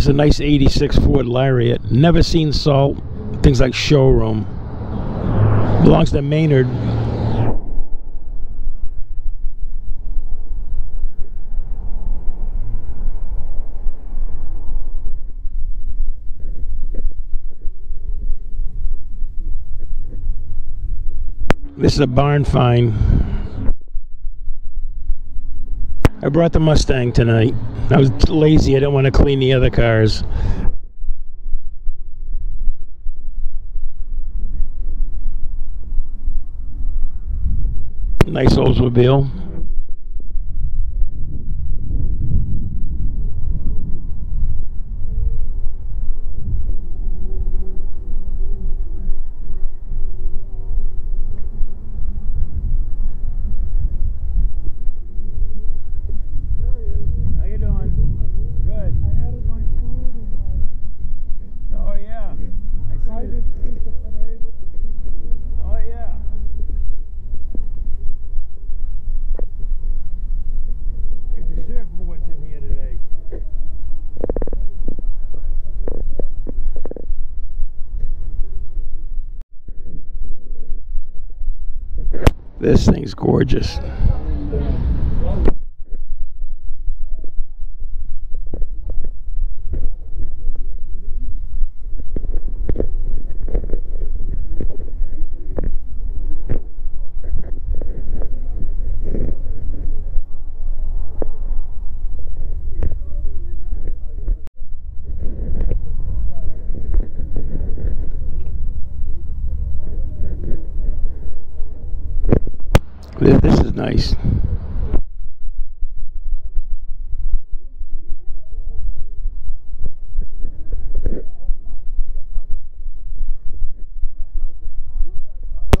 It's a nice 86 Ford Lariat. Never seen salt. Things like showroom. Belongs to Maynard. This is a barn find. I brought the Mustang tonight. I was lazy. I didn't want to clean the other cars. Nice Oldsmobile. How you doing? Good. I added my food and my Oh yeah. I see private it. speaker today. Oh yeah. Get the surfboards in here today. This thing's gorgeous. This, this is nice.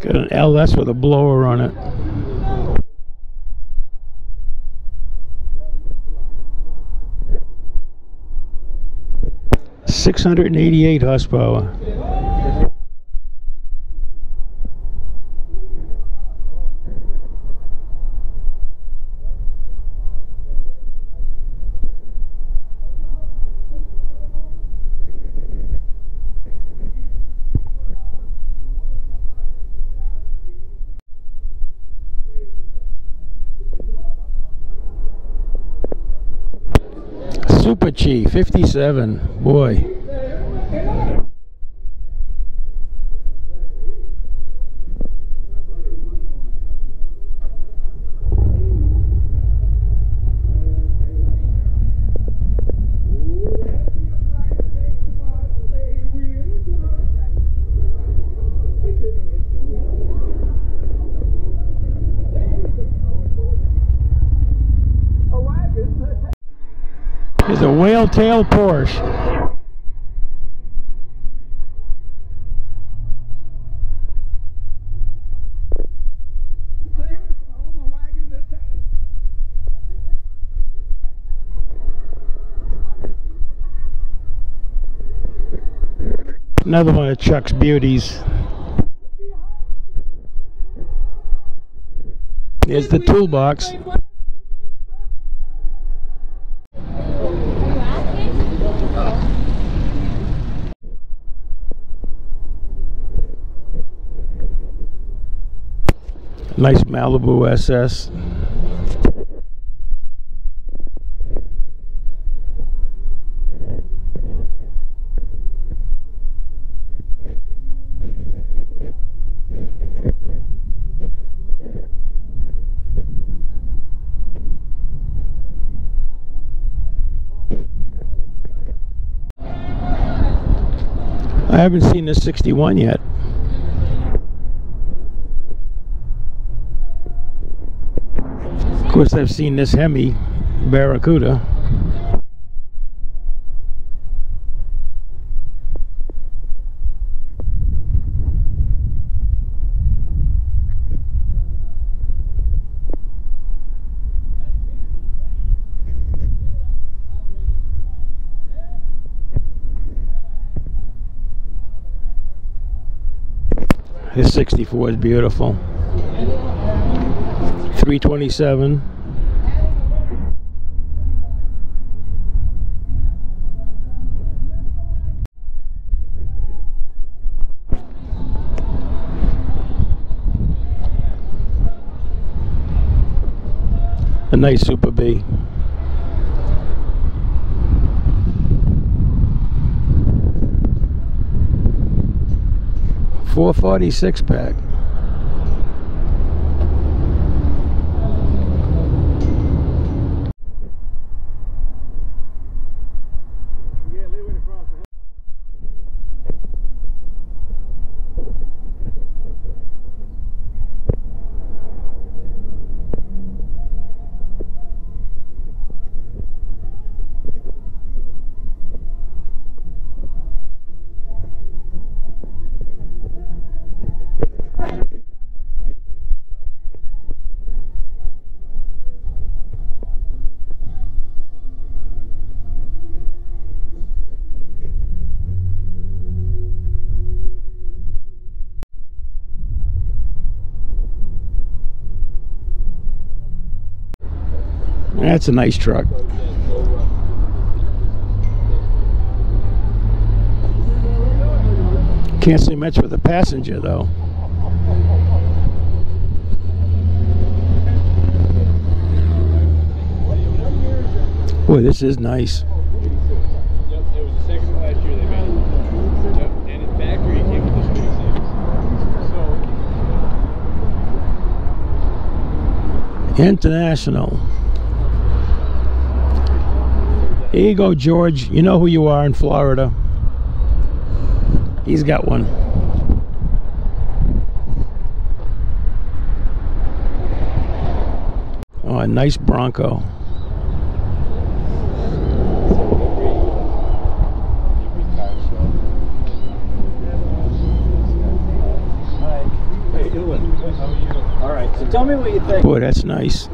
Got an LS with a blower on it. Six hundred and eighty-eight horsepower. Super 57. Boy. It's a whale tail Porsche. Another one of Chuck's beauties. Here's the toolbox. Nice Malibu SS. I haven't seen this 61 yet. Of course, I've seen this Hemi Barracuda. This 64 is beautiful. 327 a nice Super Bee Four forty six pack. That's a nice truck. Can't say much for the passenger though. Boy, this is nice. Yep, it was the second one last year they made. Yep, and in factory it came with this big thing. International. Here you go, George. You know who you are in Florida. He's got one. Oh, a nice Bronco. How you? How are you? All right, so tell me what you think. Boy, that's nice.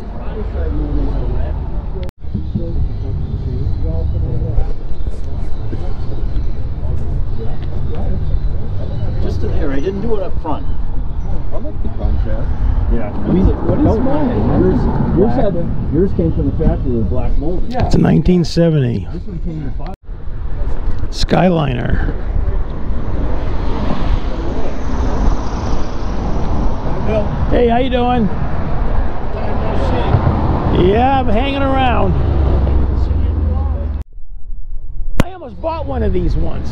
Just to there, I didn't do it up front. I like the contrast. Yeah. I mean, What is don't mine? Yours, yours, Black. had, yours came from the factory with black molding. Yeah. It's a 1970 This one came with five. Skyliner. Hey, how you doing? Yeah, I'm hanging around. I almost bought one of these once.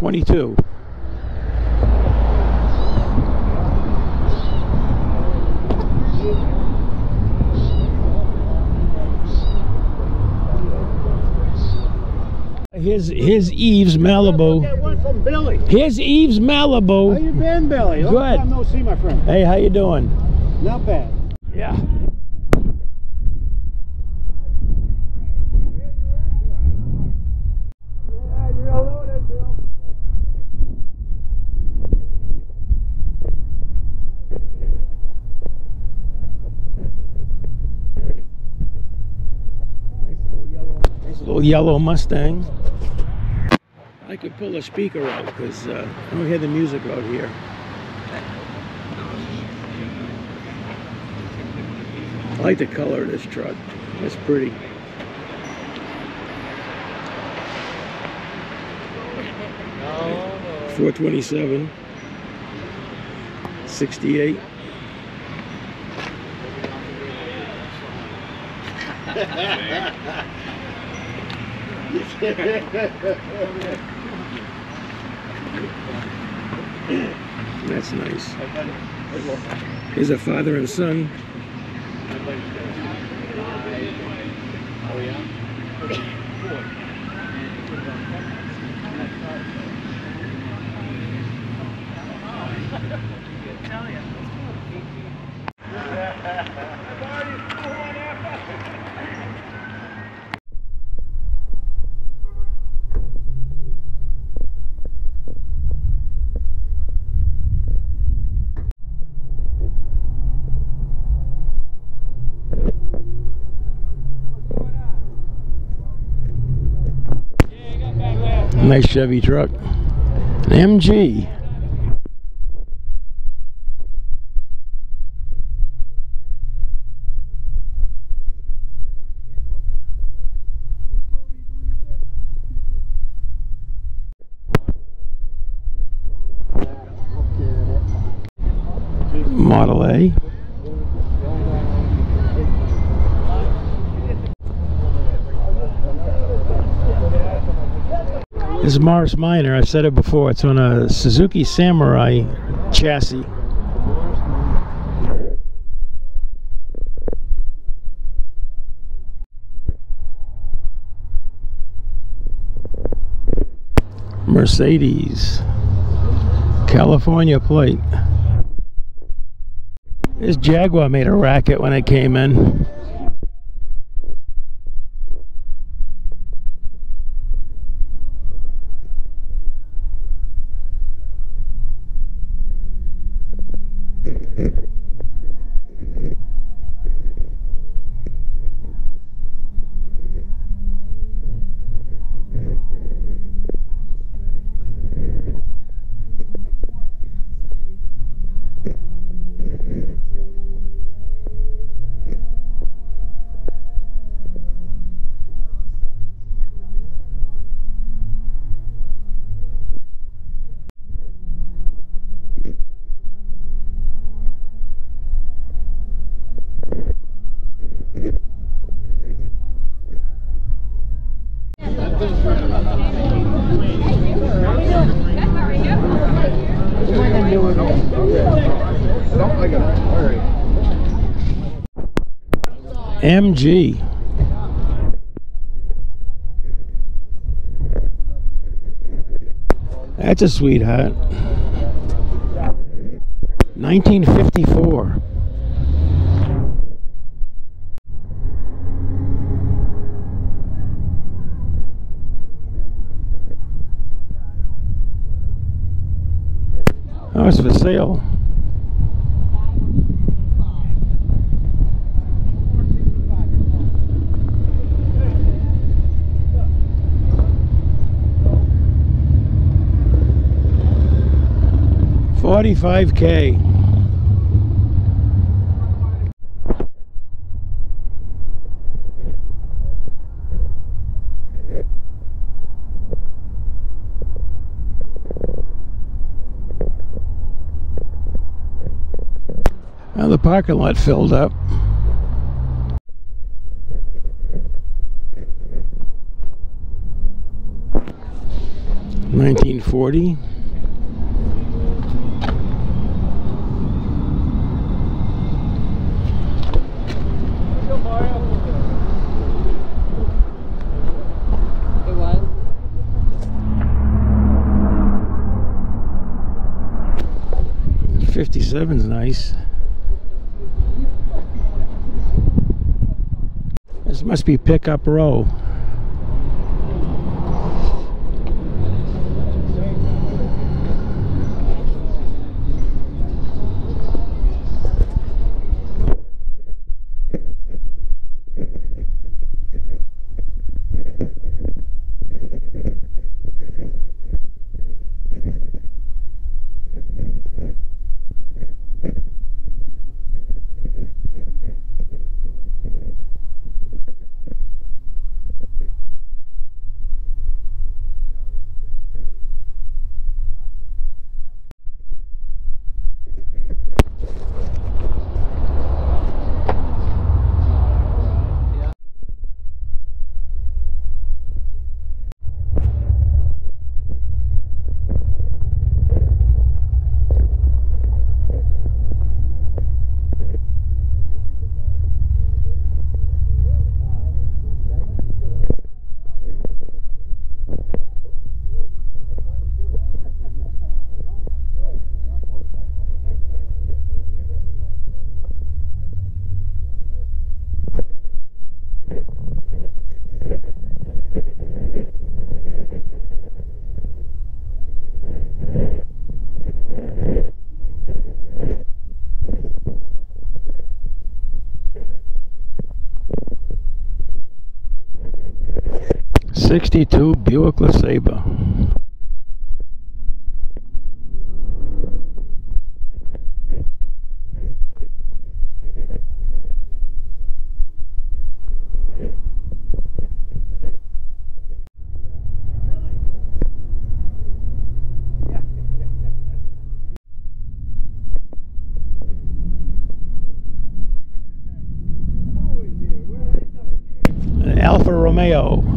Twenty-two. Here's here's Eve's Malibu. Get one from Billy. Here's Eve's Malibu. How you been, Billy? Long Good. time no see, my friend. Hey, how you doing? Not bad. Yeah. Nice little yellow Mustang. I could pull a speaker out because uh, I don't hear the music out here. I like the color of this truck. It's pretty. Four twenty-seven. Sixty-eight. That's nice. Here's a father and son. Nice Chevy truck. An MG. Model A. This is Morris Minor. I've said it before. It's on a Suzuki Samurai chassis. Mercedes. California plate. This Jaguar made a racket when it came in. MG. That's a sweetheart. 1954. Oh, it's for sale. Forty-five K. Now the parking lot filled up. Nineteen forty. nice. This must be pickup row. 62 Buick LeSabre. Alfa Romeo